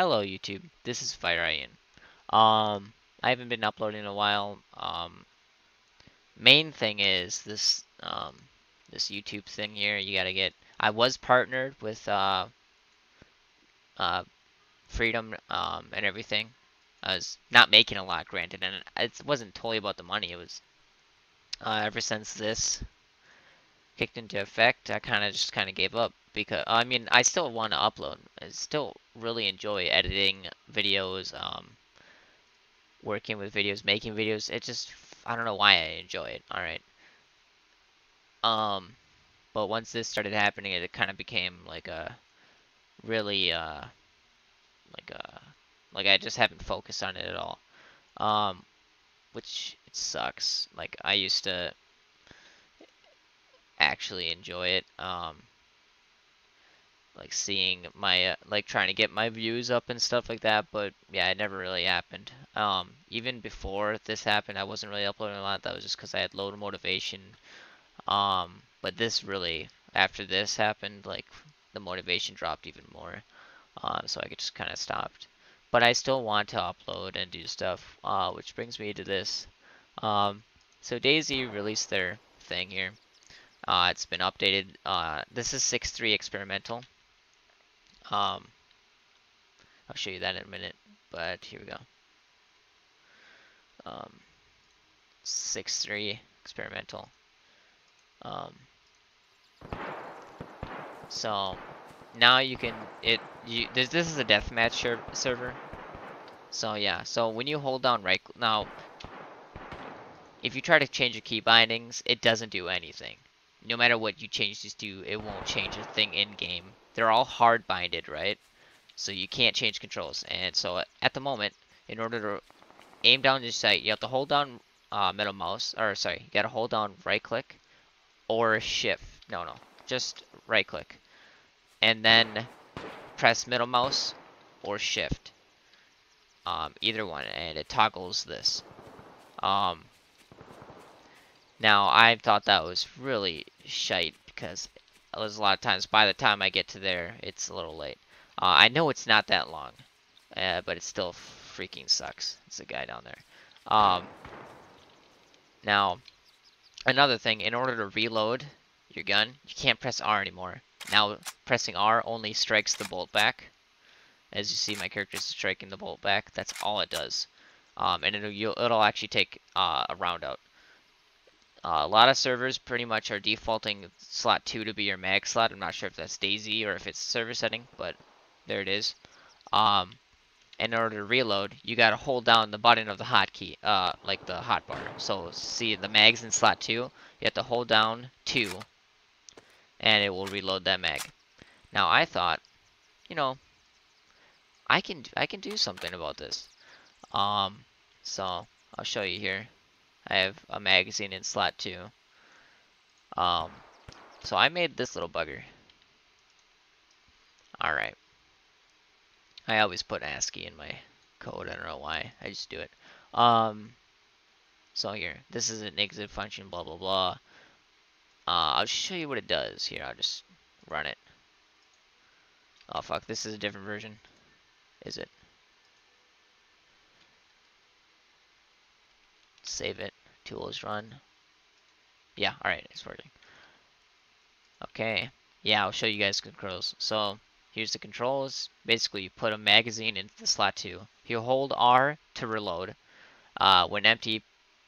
Hello YouTube, this is Fire Ian. Um, I haven't been uploading in a while. Um, main thing is this um, this YouTube thing here. You gotta get. I was partnered with uh, uh, Freedom um, and everything. I was not making a lot, granted, and it wasn't totally about the money. It was uh, ever since this kicked into effect, I kind of just kind of gave up because I mean I still want to upload. I still really enjoy editing videos, um, working with videos, making videos. It just I don't know why I enjoy it. All right. Um, but once this started happening, it kind of became like a really uh like a like I just haven't focused on it at all. Um, which it sucks. Like I used to actually enjoy it. Um, like seeing my uh, like trying to get my views up and stuff like that but yeah it never really happened. Um even before this happened i wasn't really uploading a lot. That was just because i had low motivation. Um but this really after this happened like the motivation dropped even more um so i just kind of stopped. But i still want to upload and do stuff uh which brings me to this. Um so DayZ released their thing here. Uh, it's been updated. Uh, this is 6.3 experimental. Um, I'll show you that in a minute, but here we go. Um, 6-3, experimental. Um, so now you can it you this this is a deathmatch server. So yeah, so when you hold down right now, if you try to change your key bindings, it doesn't do anything no matter what you change these to, it won't change a thing in game. They're all hard binded, right? So you can't change controls. And so at the moment, in order to aim down the sight, you have to hold down uh, middle mouse, or sorry, you gotta hold down right click or shift. No, no, just right click. And then press middle mouse or shift. Um, either one, and it toggles this. Um, now, I thought that was really shite because there's a lot of times by the time I get to there, it's a little late. Uh, I know it's not that long, uh, but it still freaking sucks. It's a guy down there. Um, now, another thing, in order to reload your gun, you can't press R anymore. Now, pressing R only strikes the bolt back. As you see, my character is striking the bolt back. That's all it does. Um, and it'll, it'll actually take uh, a round out. Uh, a lot of servers pretty much are defaulting slot 2 to be your mag slot. I'm not sure if that's DayZ or if it's server setting, but there it is. Um, in order to reload, you gotta hold down the button of the hotkey, uh, like the hotbar. So see the mags in slot 2, you have to hold down 2, and it will reload that mag. Now I thought, you know, I can I can do something about this. Um, so I'll show you here. I have a magazine in slot 2. Um, so I made this little bugger. Alright. I always put ASCII in my code. I don't know why. I just do it. Um, so here, this is an exit function, blah, blah, blah. Uh, I'll show you what it does. Here, I'll just run it. Oh, fuck. This is a different version. Is it? Save it. Tools run. Yeah, alright, it's working. Okay. Yeah, I'll show you guys controls. So, here's the controls. Basically, you put a magazine into the slot 2. You hold R to reload. Uh, when empty,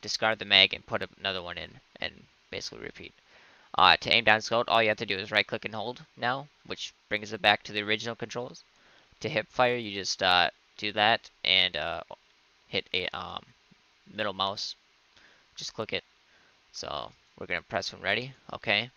discard the mag and put another one in, and basically repeat. Uh, to aim down scope, all you have to do is right click and hold now, which brings it back to the original controls. To hip fire, you just uh, do that and uh, hit a um, middle mouse. Just click it. So we're going to press when ready. Okay.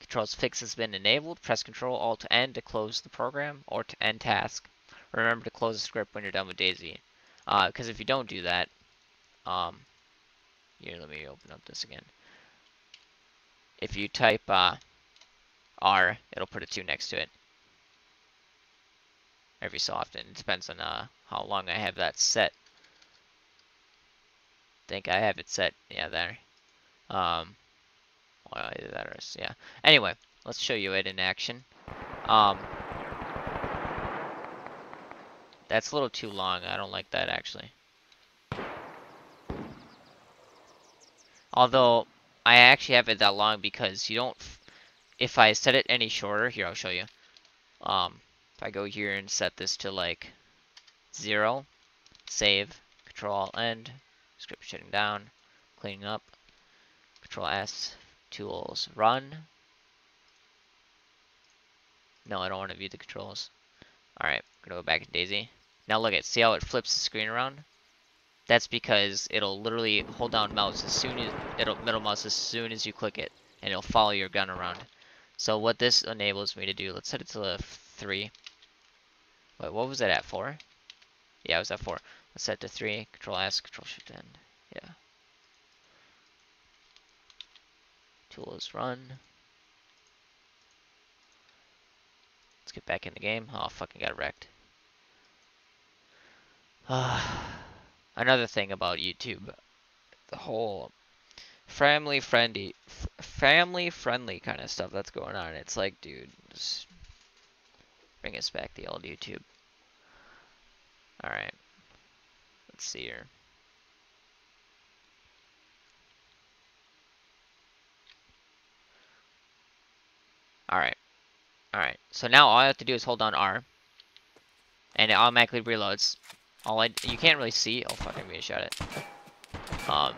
Controls fix has been enabled. Press Control Alt N to close the program or to end task. Remember to close the script when you're done with DayZ. Because uh, if you don't do that, um, here, let me open up this again. If you type uh, R, it'll put a 2 next to it. Every so often. It depends on uh, how long I have that set think I have it set, yeah, there. Um, well, either that or yeah. Anyway, let's show you it in action. Um, That's a little too long. I don't like that actually. Although, I actually have it that long because you don't... If I set it any shorter, here I'll show you. Um, if I go here and set this to like 0, save, control end, script shutting down, cleaning up, control S, tools, run. No, I don't want to view the controls. Alright, I'm gonna go back to DayZ. Now look at, see how it flips the screen around? That's because it'll literally hold down mouse as soon as, it'll middle mouse as soon as you click it, and it'll follow your gun around. So what this enables me to do, let's set it to 3. Wait, what was it at, 4? Yeah, it was at 4. Set to 3, Control S, Control Shift End. Yeah. Tools run. Let's get back in the game. Oh, fucking got wrecked. Another thing about YouTube, the whole family friendly, family friendly kind of stuff that's going on. It's like, dude, just bring us back the old YouTube. All right, let's see here. All right, all right. So now all I have to do is hold down R, and it automatically reloads. All I you can't really see. Oh fuck! I'm gonna shot it. Um,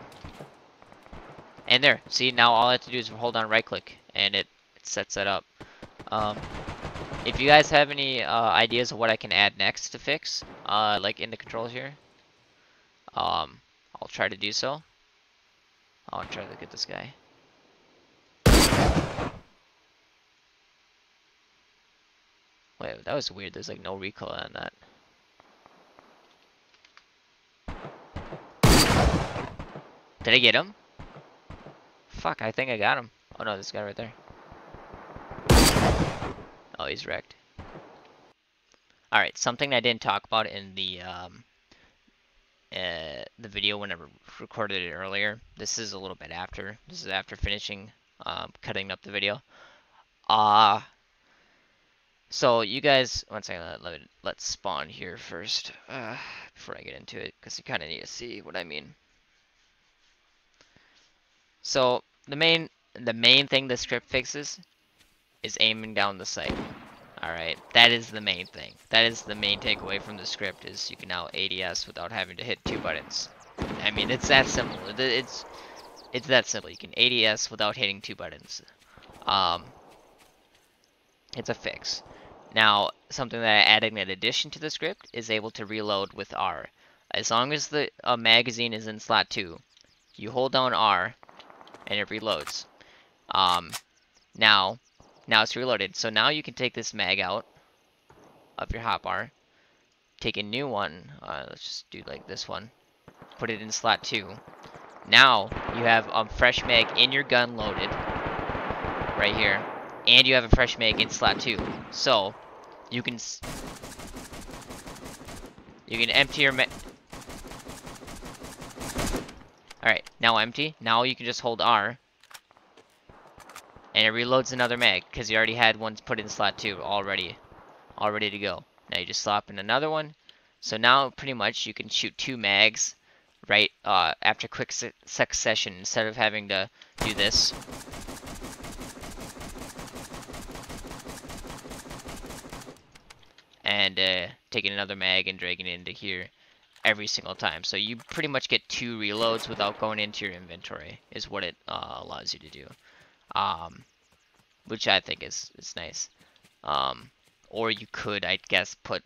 and there, see, now all I have to do is hold down right click, and it, it sets that up. Um, if you guys have any uh, ideas of what I can add next to fix, uh, like in the controls here, um, I'll try to do so. I'll try to get this guy. Wait, that was weird. There's like no recoil on that. Did I get him? Fuck, I think I got him. Oh no, this guy right there. Oh, he's wrecked. Alright, something I didn't talk about in the um, uh, the video when I recorded it earlier. This is a little bit after. This is after finishing um, cutting up the video. Uh, so you guys, one second, let, let, let's spawn here first uh, before I get into it because you kind of need to see what I mean. So the main the main thing the script fixes is aiming down the sight. Alright, that is the main thing. That is the main takeaway from the script is you can now ADS without having to hit two buttons. I mean, it's that simple. It's it's that simple. You can ADS without hitting two buttons. Um, it's a fix. Now, something that I added in addition to the script is able to reload with R. As long as the uh, magazine is in slot 2, you hold down R, and it reloads. Um, now, now it's reloaded. So now you can take this mag out of your hotbar, take a new one. Uh, let's just do like this one. Put it in slot two. Now you have a fresh mag in your gun loaded, right here, and you have a fresh mag in slot two. So you can you can empty your mag. Alright, now empty. Now you can just hold R. And it reloads another mag, because you already had one put in slot 2 already. All ready to go. Now you just slap in another one. So now, pretty much, you can shoot two mags right uh, after quick succession instead of having to do this. And uh, taking another mag and dragging it into here every single time. So you pretty much get two reloads without going into your inventory is what it uh, allows you to do. Um, which I think is, is nice. Um, or you could, I guess, put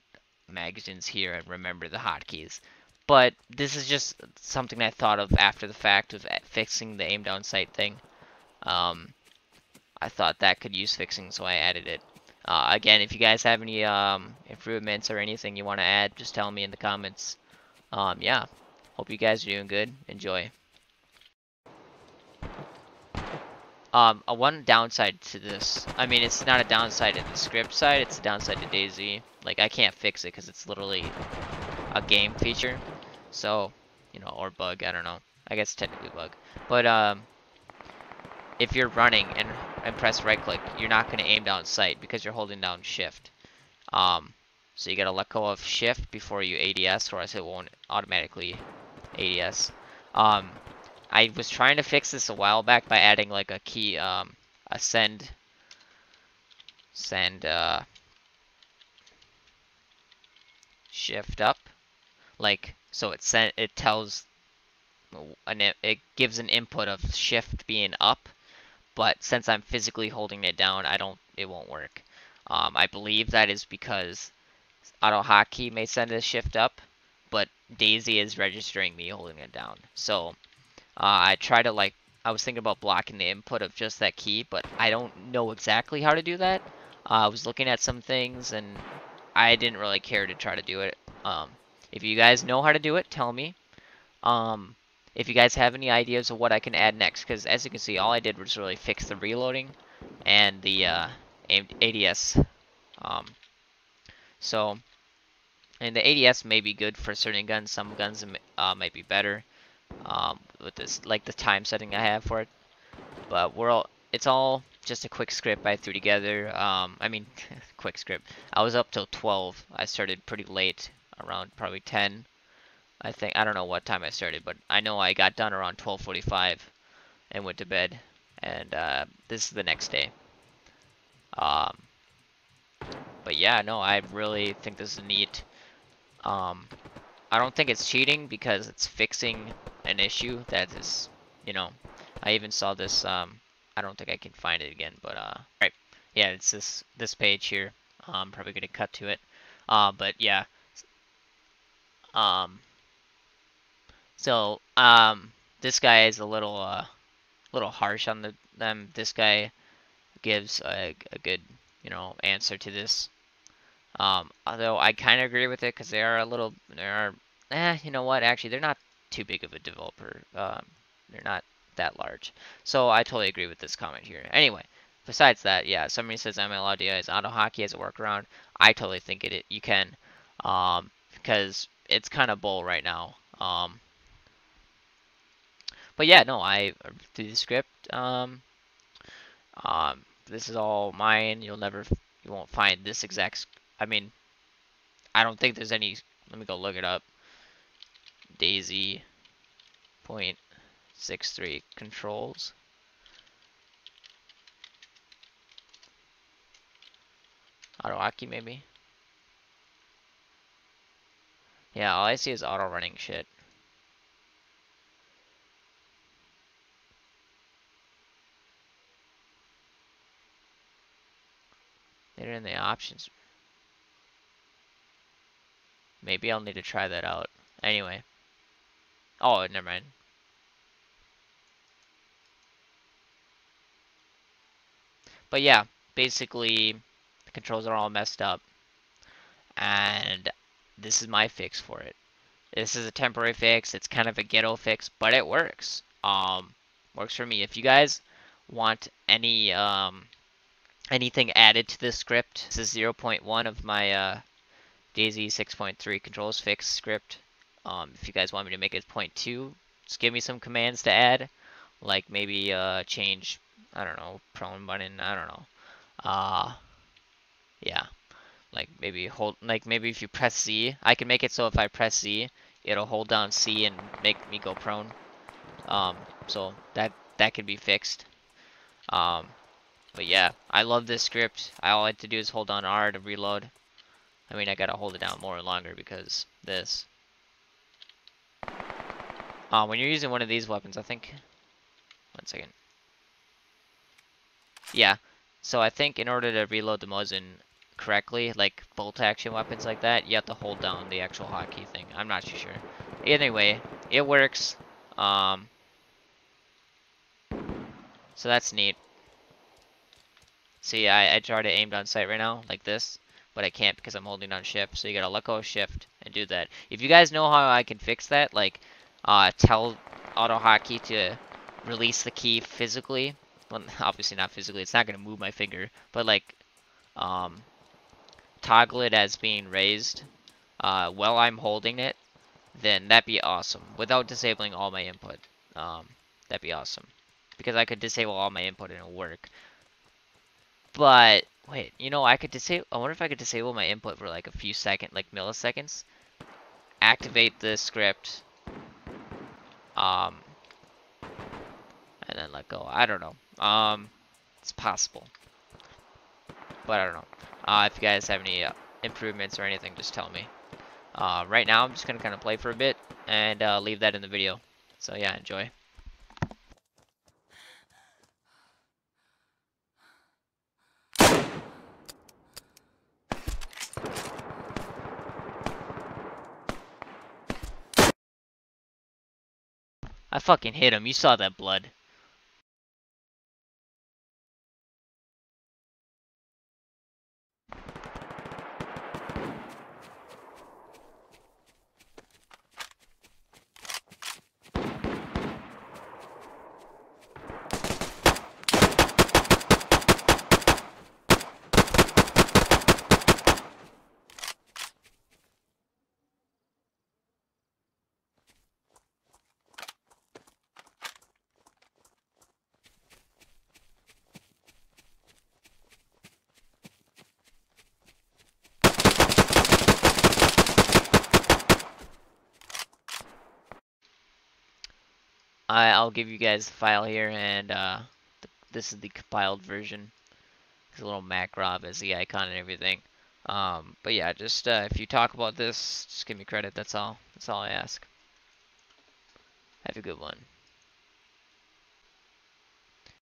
magazines here and remember the hotkeys. But this is just something I thought of after the fact of fixing the aim down sight thing. Um, I thought that could use fixing, so I added it. Uh, again, if you guys have any um, improvements or anything you want to add, just tell me in the comments um, yeah. Hope you guys are doing good. Enjoy. Um, a one downside to this, I mean, it's not a downside in the script side, it's a downside to DayZ. Like, I can't fix it because it's literally a game feature. So, you know, or bug, I don't know. I guess technically bug. But, um, if you're running and, and press right click, you're not going to aim down sight because you're holding down shift. Um, So you gotta let go of shift before you ADS or else it won't automatically ADS. Um, I was trying to fix this a while back by adding like a key, um, a send, send, uh, shift up. Like, so it sent, it tells, an, it gives an input of shift being up, but since I'm physically holding it down, I don't, it won't work. Um, I believe that is because AutoHotkey may send a shift up, but DayZ is registering me holding it down. So uh, I try to like, I was thinking about blocking the input of just that key, but I don't know exactly how to do that. Uh, I was looking at some things and I didn't really care to try to do it. Um, if you guys know how to do it, tell me. Um, if you guys have any ideas of what I can add next, because as you can see, all I did was really fix the reloading and the uh, ADS. Um, so, and the ADS may be good for certain guns. Some guns uh, might be better um, with this, like the time setting I have for it. But we're all, it's all just a quick script I threw together. Um, I mean, quick script. I was up till 12. I started pretty late, around probably 10. I think I don't know what time I started, but I know I got done around 12:45 and went to bed. And uh, this is the next day. Um, but yeah, no, I really think this is neat. Um, I don't think it's cheating because it's fixing an issue that is, you know, I even saw this, um, I don't think I can find it again, but, uh, right, yeah, it's this, this page here. I'm probably going to cut to it. Uh, but yeah, um, so, um, this guy is a little, uh, little harsh on the, them. This guy gives a, a good, you know, answer to this. Um, although I kind of agree with it because they are a little, they are, eh, you know what, actually, they're not too big of a developer. Um, they're not that large. So I totally agree with this comment here. Anyway, besides that, yeah, somebody says MLRDI is AutoHotkey as a workaround. I totally think it, it you can, um, because it's kind of bull right now. Um, but yeah, no, I through the script. Um, um, this is all mine. You'll never, you won't find this exact I mean, I don't think there's any, let me go look it up. DayZ point six three controls. AutoHotkey maybe? Yeah, all I see is auto running shit. They're in the options. Maybe I'll need to try that out. Anyway. Oh, never mind. But yeah, basically, the controls are all messed up. And this is my fix for it. This is a temporary fix. It's kind of a ghetto fix, but it works. Um, works for me. If you guys want any um, anything added to this script, this is 0.1 of my uh, DayZ 6.3 controls fix script. Um, if you guys want me to make it 0.2, just give me some commands to add. Like maybe uh, change, I don't know, prone button, I don't know. Uh, yeah. Like maybe hold, like maybe if you press Z, I can make it so if I press Z, it'll hold down C and make me go prone. Um, so that, that can be fixed. Um, but yeah, I love this script. I all I have to do is hold on R to reload. I mean, I gotta hold it down more and longer because this. Uh, when you're using one of these weapons, I think... One second. Yeah, so I think in order to reload the Mosin correctly, like bolt action weapons like that, you have to hold down the actual hotkey thing. I'm not too sure. Anyway, it works. Um, so that's neat. See, I, I try to aim on sight right now, like this but I can't because I'm holding on shift. So you gotta let go of shift and do that. If you guys know how I can fix that, like uh, tell AutoHotkey to release the key physically. Well, obviously not physically. It's not gonna move my finger, but like um, toggle it as being raised uh, while I'm holding it. Then that'd be awesome without disabling all my input. Um, that'd be awesome because I could disable all my input and it'll work. But wait, you know, I could disable. I wonder if I could disable my input for like a few second, like milliseconds. Activate the script. Um, and then let go. I don't know. Um, it's possible, but I don't know. Uh, if you guys have any uh, improvements or anything, just tell me. Uh, right now, I'm just gonna kind of play for a bit and uh, leave that in the video. So yeah, enjoy. I fucking hit him. You saw that blood. I, I'll give you guys the file here, and uh, th this is the compiled version. It's a little Makarov as the icon and everything. Um, but yeah, just uh, if you talk about this, just give me credit. That's all. That's all I ask. Have a good one.